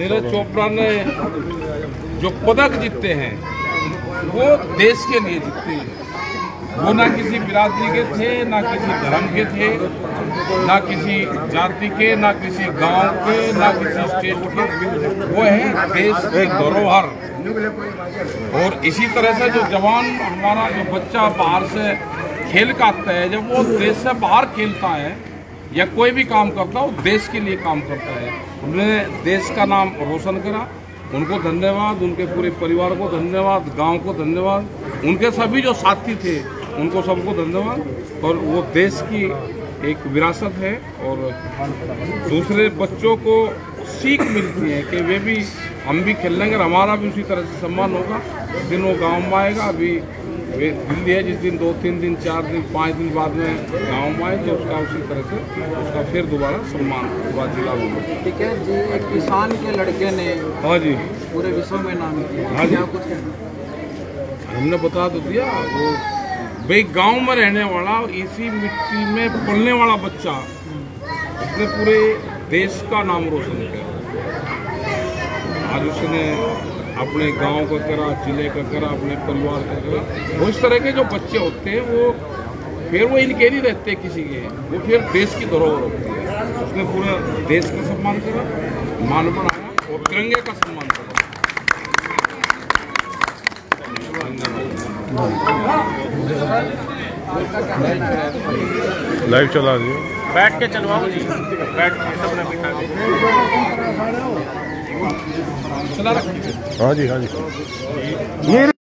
नीरज चोपड़ा ने जो पदक जीते हैं, वो देश के लिए जीते हैं। वो ना किसी बिरादरी के थे, ना किसी धर्म के थे, ना किसी जाति के, ना किसी गाँव के, ना किसी स्टेट के। वो है देश के धरोहर। और इसी तरह से जो जवान, हमारा जो बच्चा बाहर से खेल का आता है, जब वो देश से बाहर खेलता है, या कोई भी काम करता है, वो देश के लिए काम करता है। उन्होंने देश का नाम रोशन करा। उनको धन्यवाद, उनके पूरे परिवार को धन्यवाद, गाँव को धन्यवाद। उनके सभी जो साथी थे, उनको सबको धन्यवाद। और वो देश की एक विरासत है और दूसरे बच्चों को सीख मिलती है कि वे भी, हम भी खेल लेंगे और हमारा भी उसी तरह से सम्मान होगा। दिन वो गाँव में आएगा, अभी वे दिल्ली है जिस दिन दो तीन दिन चार दिन पाँच दिन बाद में गाँव में आए तो उसका उसी तरह से उसका फिर दोबारा सम्मान पूरा जिला में ठीक है जी एक किसान के लड़के ने हाँ जी। पूरे विश्व में नाम किया। हाँ जी। कुछ हमने बता तो दिया वो भाई गाँव में रहने वाला इसी मिट्टी में पलने वाला बच्चा उसने पूरे देश का नाम रोशन किया। आज उसने अपने गाँव का करा ज़िले का करा अपने परिवार का करा। वो इस तरह के जो बच्चे होते हैं वो फिर वो इनके नहीं रहते किसी के। वो फिर देश की धरोहर होती है। उसने पूरा देश का सम्मान करा मान बढ़ाया और तिरंगे का सम्मान करा। लाइव चला दियो बैठ के चलवाओ जी। बैठ के सबने बिठा के। चला रखिए हाँ? जी हाँ जी।